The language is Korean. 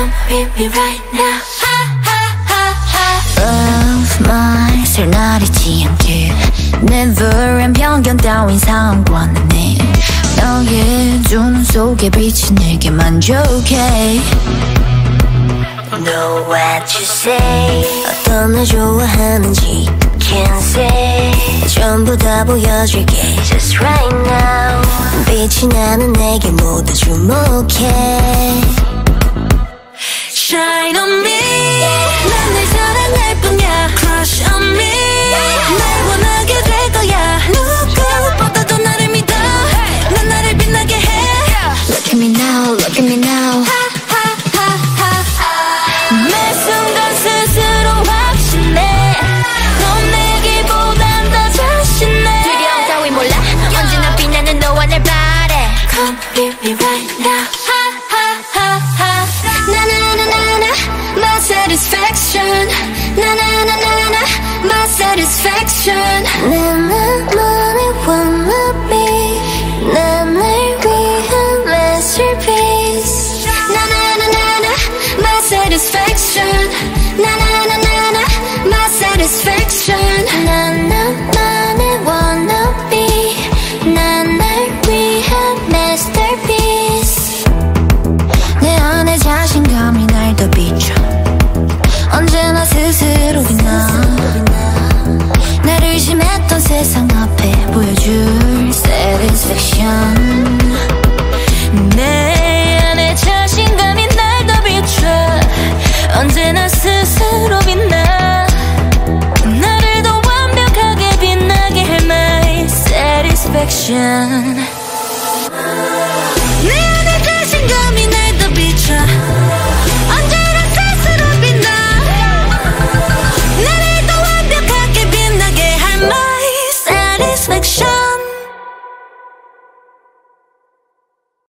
Come with me right now Love my 설날이지 않게 Neverend 편견 따윈 상관은 해 너의 두눈 속에 빛이 내게 만족해 Know what you say 어떤 날 좋아하는지 Can't say 전부 다 보여줄게 Just right now 빛이 나는 내게 모두 주목해 Shine on me 난널 사랑할 뿐이야 Crush on me 날 원하게 될 거야 누구보다도 나를 믿어 난 나를 빛나게 해 Look at me now, look at me now satisfaction, na na na na na, my satisfaction. 세상 앞에 보여줄 satisfaction. 내 안에 자신감이 날 더 비춰. 언제나 스스로 빛나. 나를 더 완벽하게 빛나게 할 my satisfaction. 내 안에 자신감이 날